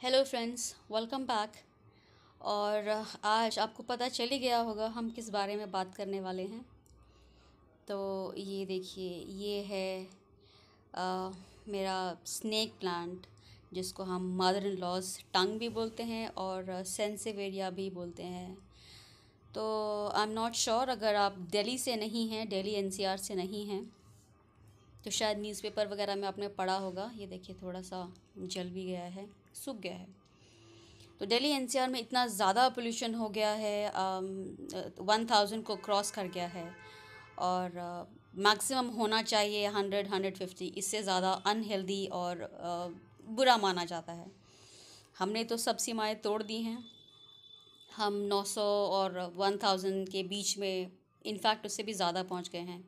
Hello friends welcome back और आज आपको पता चल ही गया होगा हम किस बारे में बात करने वाले हैं। तो ये देखिए ये है आ, मेरा स्नेक प्लांट जिसको हम मदर इन लॉज टंग भी बोलते हैं और सेंसिवेरिया भी बोलते हैं। तो आई एम नॉट श्योर अगर आप दिल्ली से नहीं हैं दिल्ली एनसीआर से नहीं हैं तो शायद न्यूज़पेपर वगैरह में आपने पढ़ा होगा। ये देखिए थोड़ा सा जल भी गया है। सूख गया है। तो दिल्ली एनसीआर में इतना ज़्यादा पोल्यूशन हो गया है वन थाउज़ेंड को क्रॉस कर गया है और मैक्सिमम होना चाहिए हंड्रेड हंड्रेड फिफ्टी इससे ज़्यादा अनहेल्दी और बुरा माना जाता है। हमने तो सब सीमाएँ तोड़ दी हैं। हम 900 और 1000 के बीच में इनफैक्ट उससे भी ज़्यादा पहुँच गए हैं।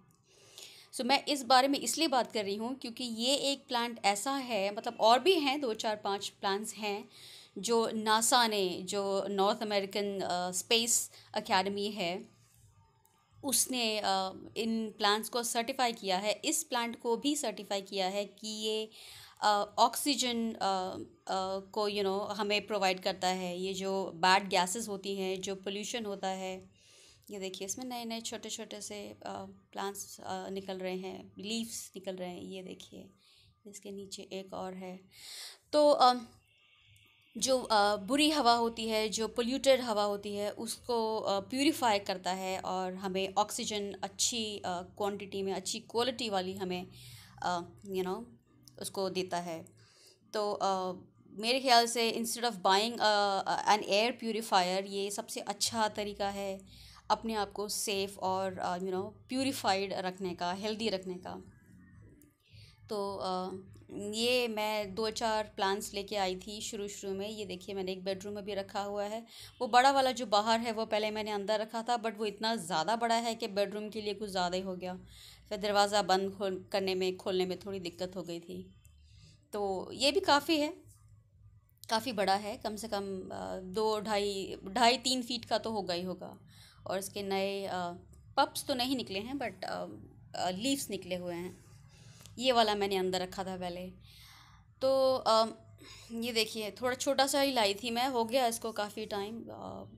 सो so, मैं इस बारे में इसलिए बात कर रही हूँ क्योंकि ये एक प्लांट ऐसा है मतलब और भी हैं दो चार पाँच प्लांट्स हैं जो नासा ने जो नॉर्थ अमेरिकन स्पेस अकेडमी है उसने uh, इन प्लांट्स को सर्टिफाई किया है इस प्लांट को भी सर्टिफाई किया है कि ये ऑक्सीजन uh, uh, को यू you नो know, हमें प्रोवाइड करता है ये जो बैड गैसेस होती हैं जो पोल्यूशन होता है ये देखिए, इसमें नए नए छोटे छोटे से प्लांट्स निकल रहे हैं लीव्स निकल रहे हैं, ये देखिए, इसके नीचे एक और है। तो जो बुरी हवा होती है, जो पोल्यूटेड हवा होती है, उसको प्यूरीफाई करता है और हमें ऑक्सीजन अच्छी क्वांटिटी में, अच्छी क्वालिटी वाली हमें यू नो उसको देता है। तो मेरे ख्याल से instead of buying an air purifier ये सबसे अच्छा तरीका है। अपने आप को सेफ़ और यू नो प्यूरीफाइड रखने का हेल्दी रखने का। तो uh, ये मैं दो चार प्लांट्स लेके आई थी शुरू शुरू में। ये देखिए मैंने एक बेडरूम में भी रखा हुआ है। वो बड़ा वाला जो बाहर है वो पहले मैंने अंदर रखा था बट वो इतना ज़्यादा बड़ा है कि बेडरूम के लिए कुछ ज़्यादा ही हो गया। फिर दरवाज़ा बंद खोल करने में खोलने में थोड़ी दिक्कत हो गई थी। तो ये भी काफ़ी है। काफ़ी बड़ा है। कम से कम दो ढाई ढाई तीन फीट का तो होगा ही होगा। और इसके नए पप्स तो नहीं निकले हैं बट लीव्स निकले हुए हैं। ये वाला मैंने अंदर रखा था पहले। तो ये देखिए, थोड़ा छोटा सा ही लाई थी मैं, हो गया इसको काफ़ी टाइम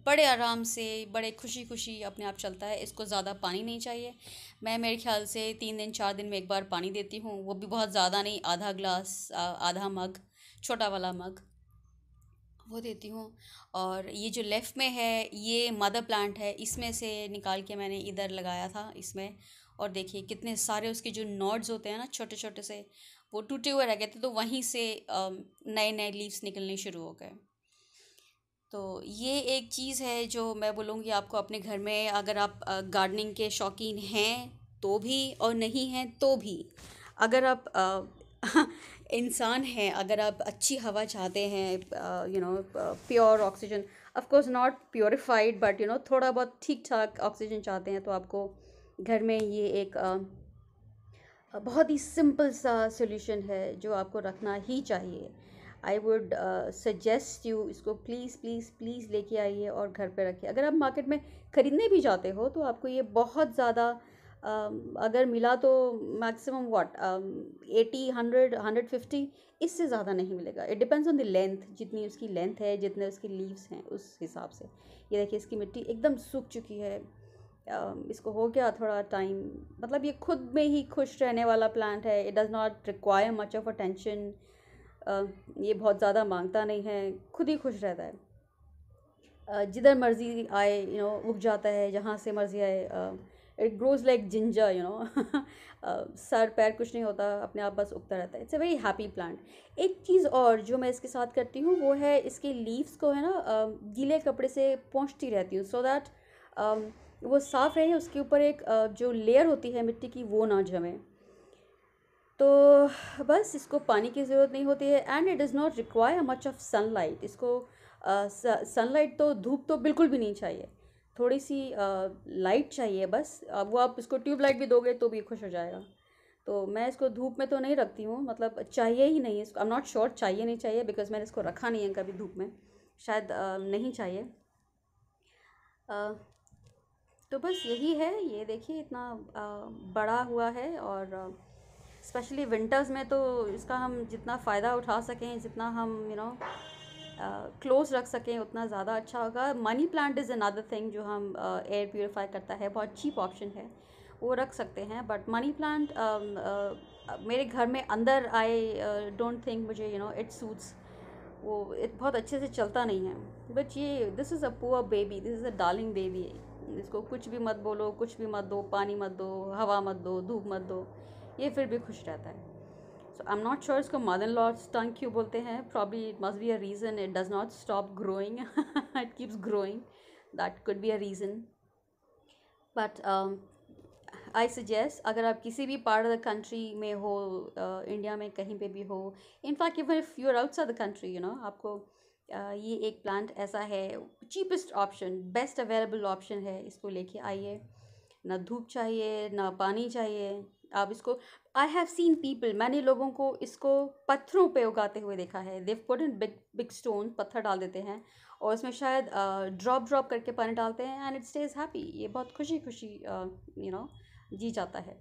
बड़े आराम से, बड़े खुशी खुशी अपने आप चलता है, इसको ज़्यादा पानी नहीं चाहिए। मैं, मेरे ख्याल से तीन दिन, चार दिन में एक बार पानी देती हूँ, वो भी बहुत ज़्यादा नहीं, आधा ग्लास आधा मग छोटा वाला मग वो देती हूँ। और ये जो लेफ़्ट में है, ये मदर प्लांट है, इसमें से निकाल के मैंने इधर लगाया था इसमें। और देखिए कितने सारे उसके जो नॉड्स होते हैं ना छोटे छोटे से, वो टूटे हुए रह गए थे तो वहीं से नए नए लीव्स निकलने शुरू हो गए। तो ये एक चीज़ है जो मैं बोलूँगी आपको अपने घर में, अगर आप गार्डनिंग के शौकीन हैं तो भी, और नहीं हैं तो भी। अगर आप इंसान हैं, अगर आप अच्छी हवा चाहते हैं you know pure oxygen of course not purified but you know थोड़ा बहुत ठीक ठाक ऑक्सीजन चाहते हैं तो आपको घर में ये एक बहुत ही सिंपल सा सोल्यूशन है, जो आपको रखना ही चाहिए। आई वुड सजेस्ट यू इसको प्लीज़ प्लीज़ प्लीज़ लेके आइए और घर पे रखिए। अगर आप मार्केट में ख़रीदने भी जाते हो तो आपको ये बहुत ज़्यादा अगर मिला तो maximum what eighty hundred hundred fifty इससे ज़्यादा नहीं मिलेगा। It depends on the length जितनी उसकी लेंथ है, जितने उसकी लीव्स हैं, उस हिसाब से। ये देखिए, इसकी मिट्टी एकदम सूख चुकी है। इसको हो गया थोड़ा टाइम मतलब ये खुद में ही खुश रहने वाला प्लांट है। It does not require much of attention ये बहुत ज़्यादा माँगता नहीं है, खुद ही खुश रहता है। जिधर मर्ज़ी आए यू नो उग जाता है, जहाँ से मर्ज़ी आए it grows like ginger you know sir पैर कुछ नहीं होता अपने आप बस उगता रहता है। It's a very happy plant एक चीज़ और जो मैं इसके साथ करती हूँ वो है इसके लीव्स को है ना गीले कपड़े से पहुँचती रहती हूँ सो दैट वो साफ़ रहे उसके ऊपर एक जो लेयर होती है मिट्टी की वो ना जमे। तो बस इसको पानी की ज़रूरत नहीं होती है and it is not require much of sunlight इसको सनलाइट uh, तो धूप तो बिल्कुल भी नहीं चाहिए। थोड़ी सी लाइट चाहिए बस। अब वो आप इसको ट्यूब लाइट भी दोगे तो भी खुश हो जाएगा। तो मैं इसको धूप में तो नहीं रखती हूँ मतलब चाहिए ही नहीं इसको। आई एम नॉट श्योर चाहिए नहीं चाहिए बिकॉज़ मैंने इसको रखा नहीं है कभी धूप में। शायद आ, नहीं चाहिए। आ, तो बस यही है। ये देखिए इतना आ, बड़ा हुआ है और स्पेशली विंटर्स में तो इसका हम जितना फ़ायदा उठा सकें जितना हम you you know know, close रख सकें उतना ज़्यादा अच्छा होगा। Money plant is another thing जो हम एयर प्योरीफाई करता है। बहुत चीप ऑप्शन है। वो रख सकते हैं। बट मनी प्लांट मेरे घर में अंदर आई डोंट थिंक मुझे यू नो इट सूट्स वो it, बहुत अच्छे से चलता नहीं है। बट ये this is a poor baby this is a darling baby इसको कुछ भी मत बोलो कुछ भी मत दो पानी मत दो हवा मत दो धूप मत दो। ये फिर भी खुश रहता है। आई एम नॉट श्योर इसको मदर लॉ स्टंग क्यों बोलते हैं। Probably it must be a reason it does not stop growing it keeps growing that could be a reason but I suggest अगर आप किसी भी पार्ट ऑफ़ द कंट्री में हो इंडिया uh, में कहीं पे भी हो in fact even if you are outside the country you know आपको uh, ये एक प्लांट ऐसा है cheapest option best available option है इसको लेके आइए। ना धूप चाहिए ना पानी चाहिए। आप इसको आई हैव सीन पीपल मैंने लोगों को इसको पत्थरों पे उगाते हुए देखा है। They've put in big big stone पत्थर डाल देते हैं और इसमें शायद ड्रॉप ड्रॉप करके पानी डालते हैं एंड इट स्टेज हैप्पी ये बहुत खुशी खुशी यू नो जी जाता है।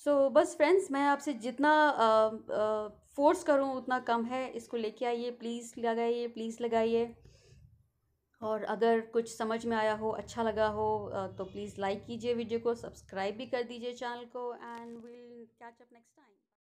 सो so, बस फ्रेंड्स मैं आपसे जितना फोर्स करूँ उतना कम है। इसको लेके आइए प्लीज़ लगाइए प्लीज़ लगाइए। और अगर कुछ समझ में आया हो अच्छा लगा हो तो प्लीज़ लाइक कीजिए वीडियो को सब्सक्राइब भी कर दीजिए चैनल को and will catch up next time